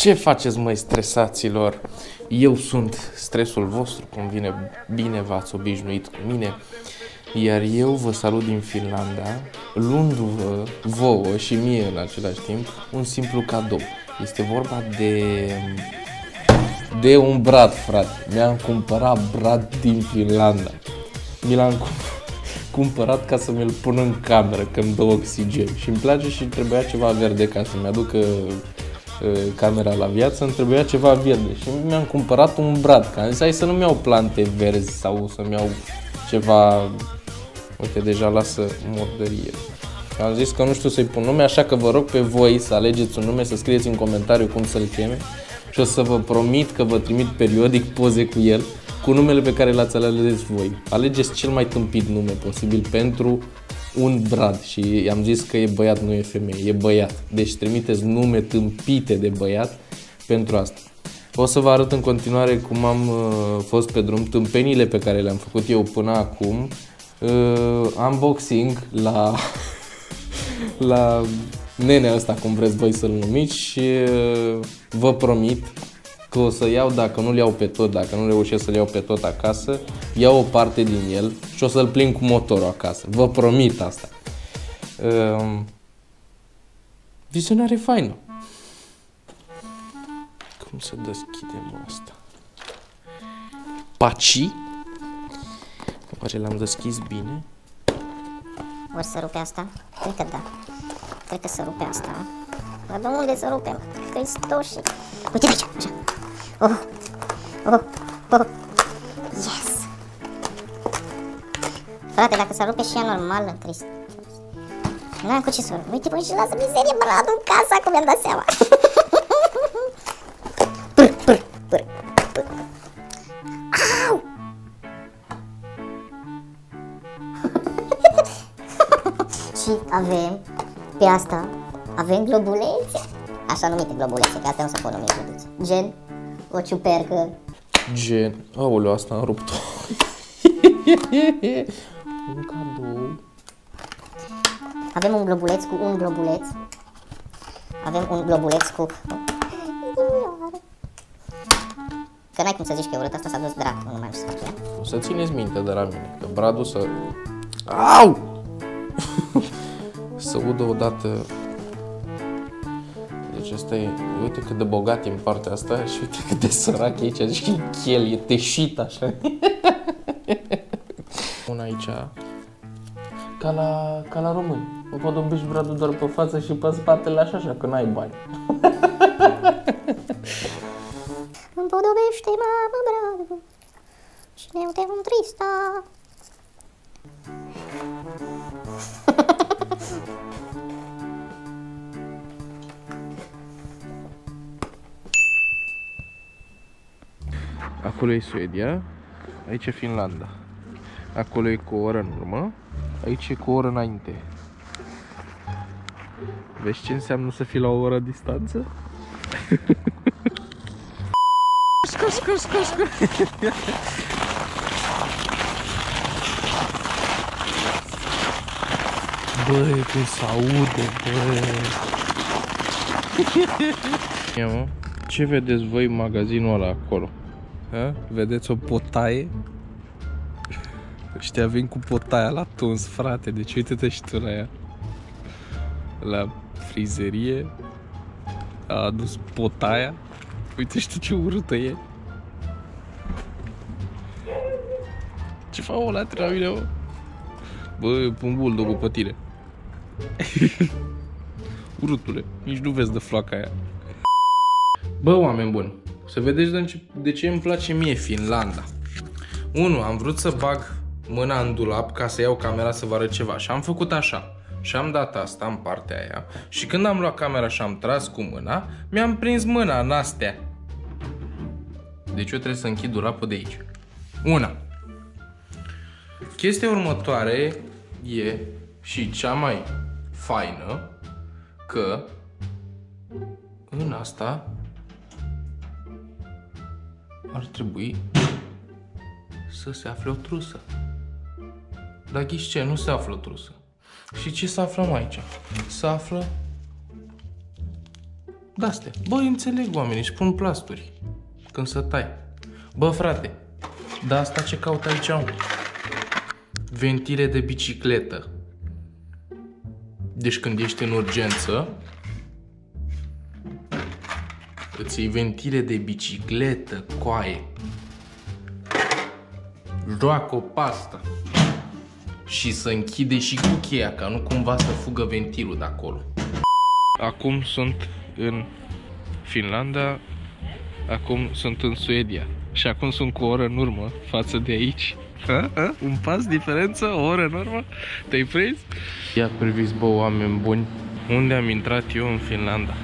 Ce faceți, măi, stresaților? Eu sunt stresul vostru, cum vine bine v-ați obișnuit cu mine. Iar eu vă salut din Finlanda, luându-vă vouă și mie în același timp un simplu cadou. Este vorba de de un brad, frate. Mi-am cumpărat brad din Finlanda. Mi l-am cumpărat ca să mi-l pun în cameră, că îmi dă oxigen. Și îmi place și trebuia ceva verde ca să-mi aducă uh, camera la viață, îmi trebuia ceva verde. Și mi-am cumpărat un brad, că am zis, hai să nu-mi iau plante verzi sau să-mi iau ceva... Uite, deja lasă mordărie. Am zis că nu știu să-i pun nume, așa că vă rog pe voi să alegeți un nume, să scrieți în comentariu cum să-l cheme și o să vă promit că vă trimit periodic poze cu el, cu numele pe care l-ați ales voi. Alegeți cel mai tâmpit nume posibil pentru un brad și i-am zis că e băiat, nu e femeie, e băiat. Deci trimiteți nume tâmpite de băiat pentru asta. O să vă arăt în continuare cum am uh, fost pe drum, tâmpenile pe care le-am făcut eu până acum, uh, unboxing la, la nenea ăsta, cum vreți voi să-l numiți și vă promit că o să iau, dacă nu-l iau pe tot, dacă nu reușesc să-l iau pe tot acasă, iau o parte din el și o să-l plin cu motorul acasă. Vă promit asta. Um, vizionare faină. Cum să deschidem asta? Paci. Oare l-am deschis bine? O să rupe asta? Cred că da. Cred că să rupe asta. Dar de unde să rupem? Cristoși. Uite aici, așa. Oh, oh, oh. Yes. Frate, dacă s-ar rupe și ea normală, Crist. N-am cu ce să rup. Uite, băi, și lasă mizerie bradul în casa, cum mi-am dat seama. pâr, pâr, pâr, pâr. Au! și avem pe asta avem globulețe, așa numite globulețe, că astea nu se pot numi globulețe. Gen, o ciupercă. Gen, aoleu, asta am rupt-o. un cadou. Avem un globuleț cu un globuleț. Avem un globuleț cu... Că n-ai cum să zici că e urât, asta s-a dus dracu, nu mai știu să fac Să țineți minte de la mine, că bradul să... Au! să udă odată deci asta e, uite cât de bogat e în partea asta și uite cât de sărac e aici, deci chel, e teșit așa. Una aici, ca la, ca la români. Nu pot îmbiși bradul doar pe față și pe spatele așa, așa, că n-ai bani. Împodobește, mamă, bradul, și eu te un trista. Acolo e Suedia, aici e Finlanda. Acolo e cu o oră în urmă, aici e cu o oră înainte. Vezi ce înseamnă să fii la o oră distanță? scur, scur, scur, scur. Băi, cum se aude, băi. Ia mă, ce vedeți voi în magazinul ăla acolo? A? Vedeți o potaie? Ăștia vin cu potaia la tuns, frate, deci uite-te și tu la ea. La frizerie a adus potaia. Uite și tu ce urâtă e. Ce fac o la mine, mă? Bă, pun bulldog pe tine. Urâtule, nici nu vezi de floaca aia. Bă, oameni buni, să vedeți de ce, de ce îmi place mie Finlanda. 1. Am vrut să bag mâna în dulap ca să iau camera să vă arăt ceva și am făcut așa. Și am dat asta în partea aia și când am luat camera și am tras cu mâna, mi-am prins mâna în astea. Deci eu trebuie să închid dulapul de aici. Una. Chestia următoare e și cea mai faină că în asta ar trebui să se afle o trusă. Dar ghiși ce? Nu se află o trusă. Și ce să aflăm aici? Se află de-astea. Bă, înțeleg oamenii, își pun plasturi când să tai. Bă, frate, da asta ce caut aici, mă? Ventile de bicicletă. Deci când ești în urgență, îți iei ventile de bicicletă, coaie. Joacă o pasta. Și să închide și cu cheia, ca nu cumva să fugă ventilul de acolo. Acum sunt în Finlanda, acum sunt în Suedia și acum sunt cu o oră în urmă față de aici. Ha? Ha? Un pas diferență, o oră în urmă? Te-ai prins? Ia priviți, bă, oameni buni, unde am intrat eu în Finlanda?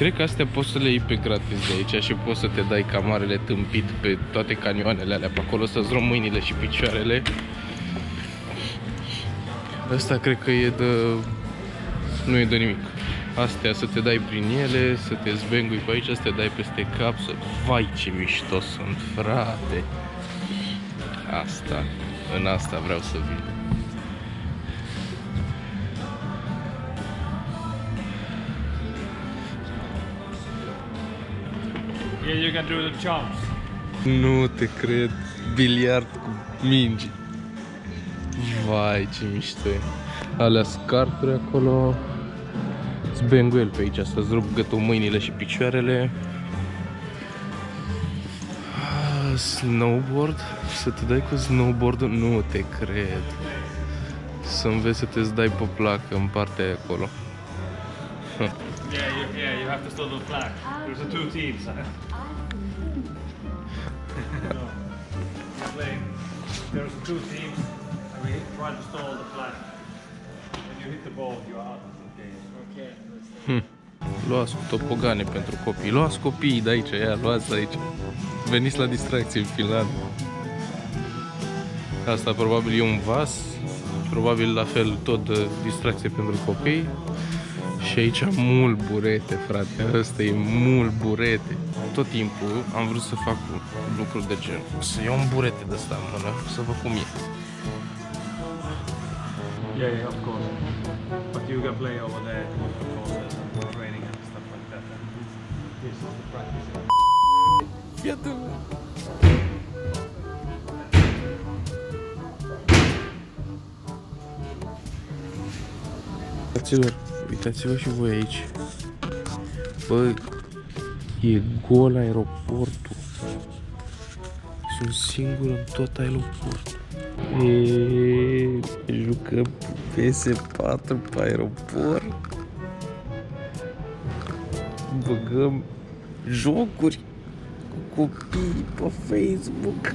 Cred că astea poți să le iei pe gratis de aici și poți să te dai camarele tâmpit pe toate canioanele alea pe acolo, să-ți mâinile și picioarele. Asta cred că e de... nu e de nimic. Astea să te dai prin ele, să te zbengui pe aici, să te dai peste cap, să... Vai ce mișto sunt, frate! Asta, în asta vreau să vin. Yeah, you can do the jumps. Nu te cred. Biliard cu mingi. Vai, ce mișto e. Alea scarpuri acolo. Zbenguel pe aici, să-ți rup gâtul mâinile și picioarele. Ah, Snowboard? Să te dai cu snowboard Nu te cred. Să înveți să te dai pe placă în partea aia acolo. Yeah, you, yeah, you have to start the flag. There's a two teams. Huh? no. Playing. There's two teams, and we try to stall the flag. When you hit the ball, you're out of the game. Okay. Luați cu topogane pentru copii. Luați copiii de aici, ia, luați aici. Veniți la distracție în Finlanda. Asta probabil e un vas. Probabil la fel tot de distracție pentru copii. Și aici mult burete, frate. Asta e mult burete. Tot timpul am vrut să fac lucruri de gen. Să iau un burete de ăsta în mână, să văd cum e. Yeah, yeah, of course. But you can play over there with the courses and training and stuff like that. And this is the practice. Iată Uitați-vă, uitați-vă și voi aici. Bă, e gol aeroportul. Sunt singur în tot aeroportul. E, jucăm PS4 pe aeroport. Băgăm jocuri cu copii pe Facebook.